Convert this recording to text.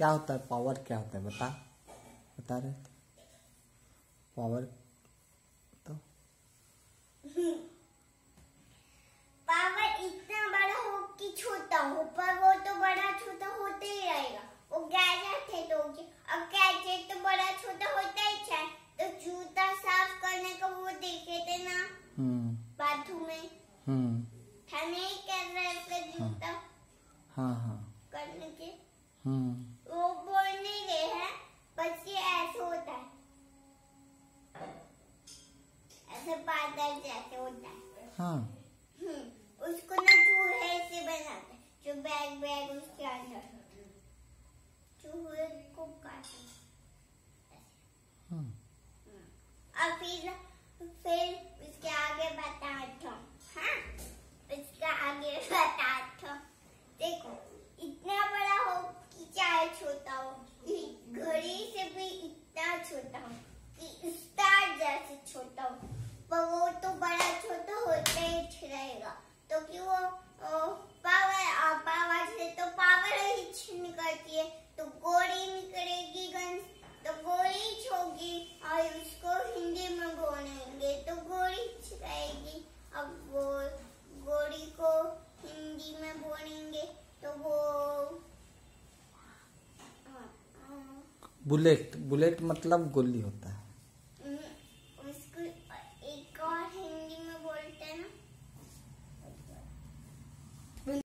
क्या होता है? पावर क्या होता है? बता। बता रहे थे। पावर तो। पावर इतना बड़ा हो कि छोटा हो पर वो तो बड़ा छोटा होते ही रहेगा। वो गैजेट है तो अब गैजेट तो बड़ा छोटा होता ही है। तो जूता साफ़ करने का वो देखे थे ना? हम्म। बाथरूम में। हम्म। हम नहीं कर रहे थे जूता? हाँ हाँ। करने के। वो बोल नहीं रहे हैं। बस ये ऐसे होता है ऐसे बादल जैसे होता है हाँ उसको ना चूहे से बनाते जो बैग बैग उसके अंदर। चूहे को काटे हम्म और फिर फिर उसके आगे बताता हूँ हाँ उसका आगे बताता हूँ देखो इतना बड़ा हो कि चाहे छोटा हो कि घड़ी से भी इतना छोटा हो कि स्टार जैसे छोटा हो पर वो तो बड़ा छोटा होता ही रहेगा तो कि वो पावर और पावर से तो पावर ही निकलती है। तो गोली निकलेगी गन तो गोली होगी और उसको हिंदी में बोलेंगे तो गोली रहेगी अब वो गोली को हिंदी में बोलेंगे तो वो, बुलेट बुलेट मतलब गोली होता है।